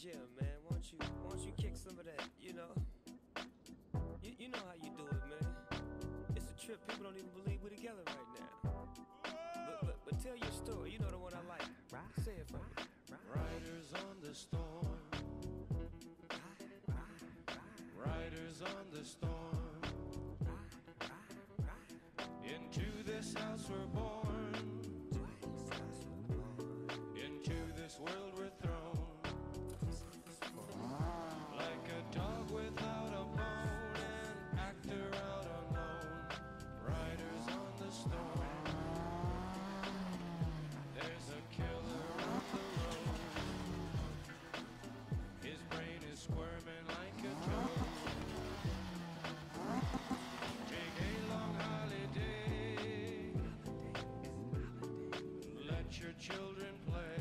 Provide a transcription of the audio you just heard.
Jim, man. Won't you, won't you kick some of that, you know? You, you know how you do it, man. It's a trip. People don't even believe we're together right now. But, but, but tell your story. You know the one I like. Say it for me. Riders on the storm. Riders on the storm. Into this house we're born. Into this world let your children play.